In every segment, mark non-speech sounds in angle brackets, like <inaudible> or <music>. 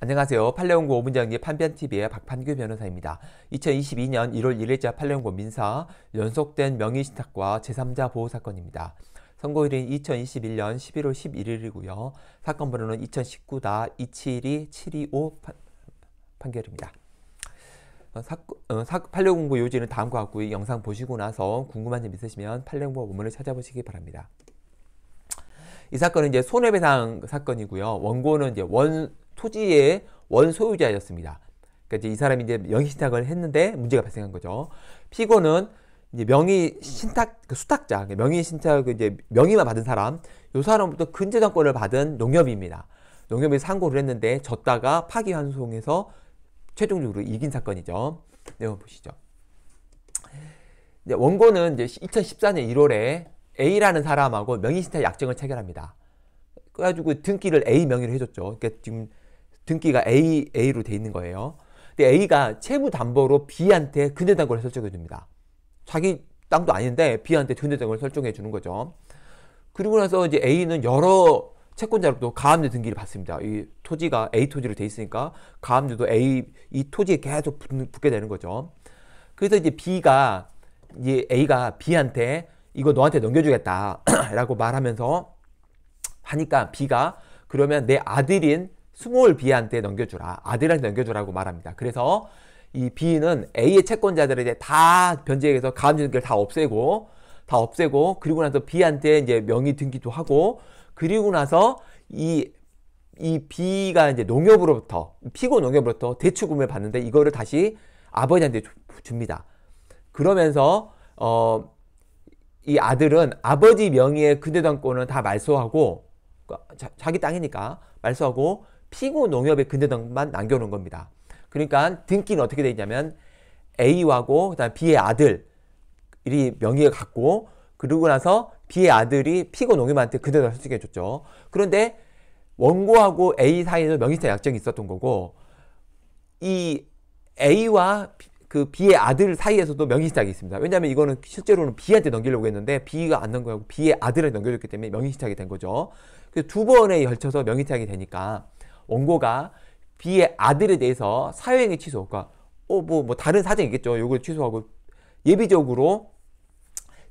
안녕하세요. 판례연구 5분 정리 판변TV의 박판규 변호사입니다. 2022년 1월 1일자 판례연구 민사 연속된 명의신탁과 제3자 보호 사건입니다. 선고일은 2021년 11월 11일이고요. 사건 번호는 2019-272-725 판결입니다. 어, 사, 어, 사, 판례공부 요지는 다음과 같고 이 영상 보시고 나서 궁금한 점 있으시면 판례공부 원문을 찾아보시기 바랍니다. 이 사건은 이제 손해배상 사건이고요. 원고는 이제 원 토지의 원 소유자였습니다. 그러니까 이제 이 사람이 이제 명의 신탁을 했는데 문제가 발생한 거죠. 피고는 이제 명의 신탁 그 수탁자, 그러니까 명의 신탁 이제 명의만 받은 사람, 요 사람부터 근저당권을 받은 농협입니다. 농협이 상고를 했는데 졌다가 파기환송해서 최종적으로 이긴 사건이죠. 내용 보시죠. 이제 원고는 이제 2014년 1월에 A라는 사람하고 명의신탁 약정을 체결합니다. 그래가지고 등기를 A 명의로 해줬죠. 그러니까 지금 등기가 A, A로 돼 있는 거예요. 근데 A가 채무 담보로 B한테 근저당권을 설정해 줍니다. 자기 땅도 아닌데 B한테 근저당권을 설정해 주는 거죠. 그리고 나서 이제 A는 여러 채권자로부터 가압류 등기를 받습니다. 이 토지가 A 토지로 돼 있으니까 가압류도 A 이 토지에 계속 붙, 게 되는 거죠. 그래서 이제 B가 이제 A가 B한테 이거 너한테 넘겨주겠다라고 <clears throat> 말하면서 하니까 B가 그러면 내 아들인 small B한테 넘겨주라. 아들한테 넘겨주라고 말합니다. 그래서 이 B는 A의 채권자들에 다 변제해서 가압류등기를 다 없애고 다 없애고 그리고 나서 B한테 이제 명의 등기도 하고 그리고 나서 이, 이 B가 이제 농협으로부터, 피고 농협으로부터 대출금을 받는데 이거를 다시 아버지한테 줍니다. 그러면서, 어, 이 아들은 아버지 명의의 근저당권은 다 말소하고, 자, 자기 땅이니까 말소하고 피고 농협의 근저당만 남겨놓은 겁니다. 그러니까 등기는 어떻게 되어 있냐면 A하고 그다음 B의 아들이 명의를 갖고 그러고 나서 B의 아들이 피고 농협한테 그대로 설정해 줬죠. 그런데 원고하고 A 사이에서 명의상 약정이 있었던 거고 이 A와 그 B의 아들 사이에서도 명의시작이 있습니다. 왜냐하면 이거는 실제로는 B한테 넘기려고 했는데 B가 안 넘겨고 B의 아들한테 넘겨줬기 때문에 명의시작이 된 거죠. 그래서 두 번에 걸쳐서 명의시작이 되니까 원고가 B의 아들에 대해서 사회행위 취소, 그러니까 어뭐뭐 뭐 다른 사정이 있겠죠. 이걸 취소하고 예비적으로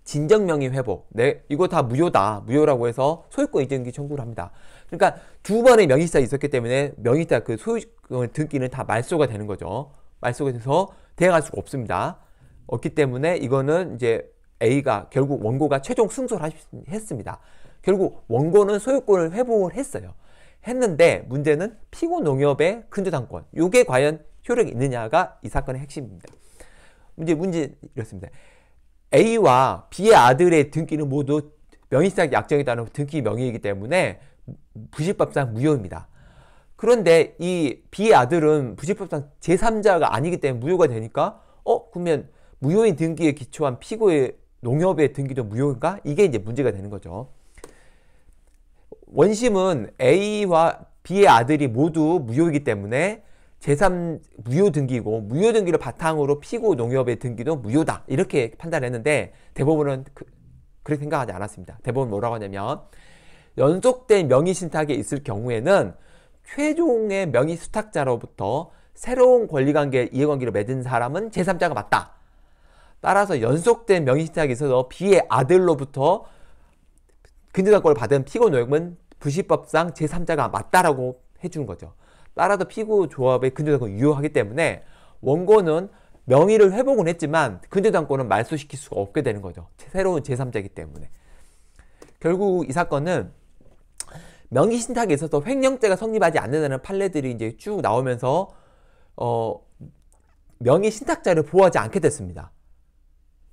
진정명의 회복. 네, 이거 다 무효다. 무효라고 해서 소유권 이전기 청구를 합니다. 그러니까 두 번의 명의시가 있었기 때문에 명의자 그 소유 등기는 다 말소가 되는 거죠. 말소가 돼서 대행할 수가 없습니다. 없기 때문에 이거는 이제 A가 결국 원고가 최종 승소를 했습니다. 결국 원고는 소유권을 회복을 했어요. 했는데 문제는 피고 농협의 근저당권. 이게 과연 효력이 있느냐가 이 사건의 핵심입니다. 문제 문제 이렇습니다. A와 B의 아들의 등기는 모두 명의상 약정에 따른 등기 명의이기 때문에 부실법상 무효입니다. 그런데 이 B의 아들은 부실법상 제3자가 아니기 때문에 무효가 되니까 어 그러면 무효인 등기에 기초한 피고의 농협의 등기도 무효인가? 이게 이제 문제가 되는 거죠. 원심은 A와 B의 아들이 모두 무효이기 때문에 제3 무효 등기고 무효 등기를 바탕으로 피고 농협의 등기도 무효다 이렇게 판단했는데 대법원은 그, 그렇게 생각하지 않았습니다. 대법원 뭐라고 하냐면 연속된 명의 신탁에 있을 경우에는 최종의 명의 수탁자로부터 새로운 권리관계 이해관계를 맺은 사람은 제3자가 맞다. 따라서 연속된 명의 신탁에 있어서 B의 아들로부터 근저당권을 받은 피고 농협은 부실법상 제3자가 맞다라고 해주는 거죠. 따라서 피고 조합의 근저당권 유효하기 때문에 원고는 명의를 회복은 했지만 근저당권은 말소시킬 수가 없게 되는 거죠. 새로운 제3자이기 때문에. 결국 이 사건은 명의 신탁에 있어서 횡령죄가 성립하지 않는다는 판례들이 이제 쭉 나오면서 어 명의 신탁자를 보호하지 않게 됐습니다.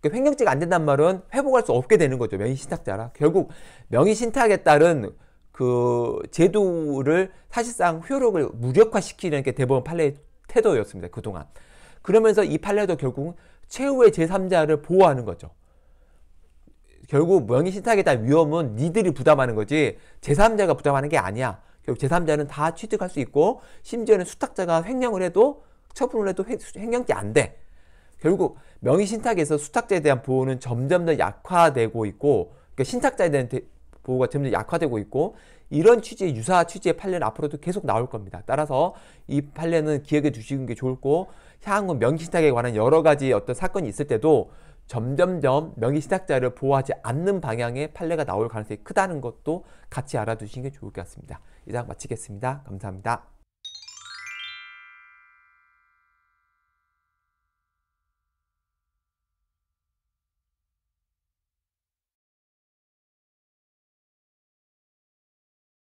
그러니까 횡령죄가 안 된다는 말은 회복할 수 없게 되는 거죠. 명의 신탁자라. 결국 명의 신탁에 따른 그 제도를 사실상 효력을 무력화시키는 게 대법원 판례의 태도였습니다. 그동안. 그러면서 이 판례도 결국 최후의 제3자를 보호하는 거죠. 결국 명의신탁에 대한 위험은 니들이 부담하는 거지 제3자가 부담하는 게 아니야. 결국 제3자는 다 취득할 수 있고 심지어는 수탁자가 횡령을 해도 처분을 해도 횡령죄 안 돼. 결국 명의신탁에서 수탁자에 대한 보호는 점점 더 약화되고 있고 그러니까 신탁자에 대한 보호가 점점 약화되고 있고 이런 취지의 유사 취지의 판례는 앞으로도 계속 나올 겁니다. 따라서 이 판례는 기억해 두시는 게 좋고 향후 명기신탁에 관한 여러 가지 어떤 사건이 있을 때도 점점점 명의신탁자를 보호하지 않는 방향의 판례가 나올 가능성이 크다는 것도 같이 알아두시는 게 좋을 것 같습니다. 이상 마치겠습니다. 감사합니다.